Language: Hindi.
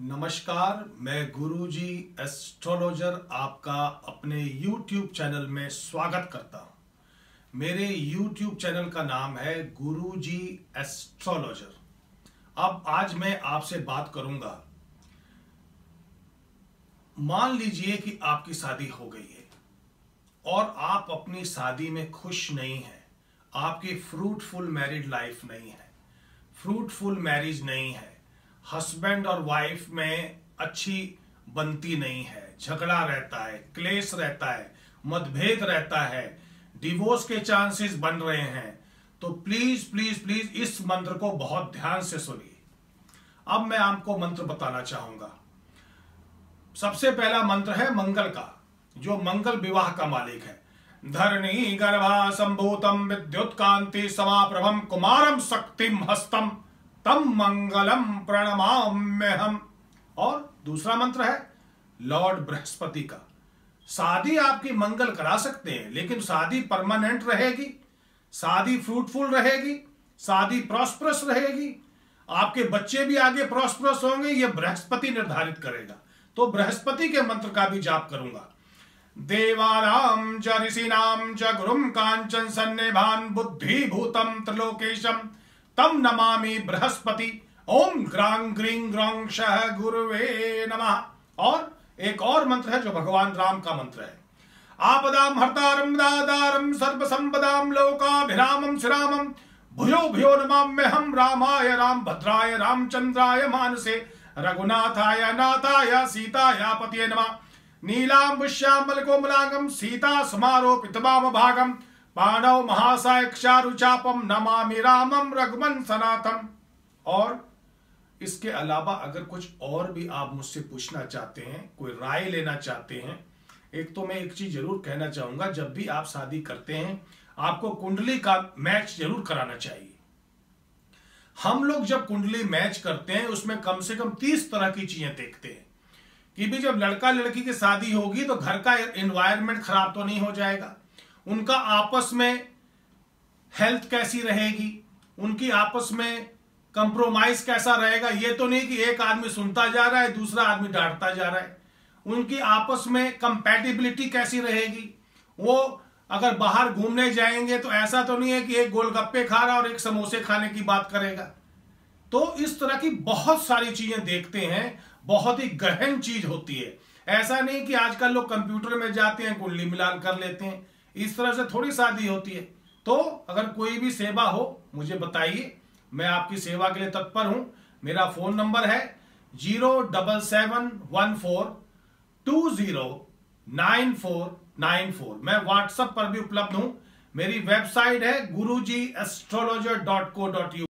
नमस्कार, मैं गुरुजी एस्ट्रोलॉजर आपका अपने YouTube चैनल में स्वागत करता हूँ। मेरे YouTube चैनल का नाम है गुरुजी एस्ट्रोलॉजर अब आज मैं आपसे बात करूँगा। मान लीजिए कि आपकी शादी हो गई है और आप अपनी शादी में खुश नहीं हैं। आपकी फ्रूटफुल मैरिड लाइफ नहीं है। फ्रूटफुल मैरिज नहीं है। हस्बैंड और वाइफ में अच्छी बनती नहीं है, झगड़ा रहता है, क्लेश रहता है, मतभेद रहता है डिवोर्स के चांसेस बन रहे हैं। तो प्लीज़ प्लीज़ प्लीज़ इस मंत्र को बहुत ध्यान से सुनिए। अब मैं आपको मंत्र बताना चाहूँगा। सबसे पहला मंत्र है मंगल का, जो मंगल विवाह का मालिक है। धरणी गर्भा संभूतम विद्युत कांति समाप्रभम कुमारम शक्तिम हस्तम। तम मंगलम प्रणमाम्य हम और दूसरा मंत्र है, लॉर्ड बृहस्पति का। शादी आपकी मंगल करा सकते हैं, लेकिन शादी परमानेंट रहेगी शादी फ्रूटफुल रहेगी शादी प्रॉस्परस रहेगी। आपके बच्चे भी आगे प्रॉस्परस होंगे, ये बृहस्पति निर्धारित करेगा। तो बृहस्पति के मंत्र का भी जाप करूँगा। देवानाम च ऋषिनाम च गुरुम कांचन सन्निभान बुद्धि भूतम त्रिलोकेशम। तम नमामि बृहस्पति। ओम ग्रांग ग्रीं ग्रौंग शह गुरुवे नमः। और एक और मंत्र है जो भगवान राम का मंत्र है। आपदाम हरतारम दादारम सर्व संपदाम लोकाभिरामम श्रीरामम भूयो भूयो नमाम्य हम रामाय राम भद्राय रामचंद्राय मानसे। रघुनाथाय नाथाय सीताया पतिये नमः। नीलाम श्यामल कोमलांगम सीता समारोपित भागम पांडव महासायक्षारुचापम नमामि रामम रघुमन सनातम। और इसके अलावा अगर कुछ और भी आप मुझसे पूछना चाहते हैं, कोई राय लेना चाहते हैं, एक तो मैं एक चीज़ ज़रूर कहना चाहूँगा, जब भी आप शादी करते हैं, आपको कुंडली का मैच ज़रूर कराना चाहिए। हम लोग जब कुंडली मैच करते हैं, उसमें कम से कम तीस तरह की चीज़ें देखते हैं। कि भी जब लड़का लड़की की शादी होगी तो घर का एनवायरमेंट खराब तो नहीं हो जाएगा। उनका आपस में हेल्थ कैसी रहेगी? उनकी आपस में कंप्रोमाइज कैसा रहेगा? ये तो नहीं कि एक आदमी सुनता जा रहा है, दूसरा आदमी डांटता जा रहा है। उनकी आपस में कंपैटिबिलिटी कैसी रहेगी? वो अगर बाहर घूमने जाएँगे तो ऐसा तो नहीं है कि एक गोलगप्पे खा रहा और एक समोसे खाने की बात करेगा। तो इस तरह की बहुत सारी चीज़ें देखते हैं, बहुत ही गहन चीज़ होती है। ऐसा नहीं कि आजकल लोग कंप्यूटर में जाते हैं, कुंडली मिलान कर लेते हैं। इस तरह से थोड़ी शादी होती है। तो अगर कोई भी सेवा हो, मुझे बताइए। मैं आपकी सेवा के लिए तत्पर हूँ। मेरा फ़ोन नंबर है zero double seven one four two zero nine four nine four. मैं व्हाट्सएप पर भी उपलब्ध हूँ। मेरी वेबसाइट है Guru ji astrologer dot co dot U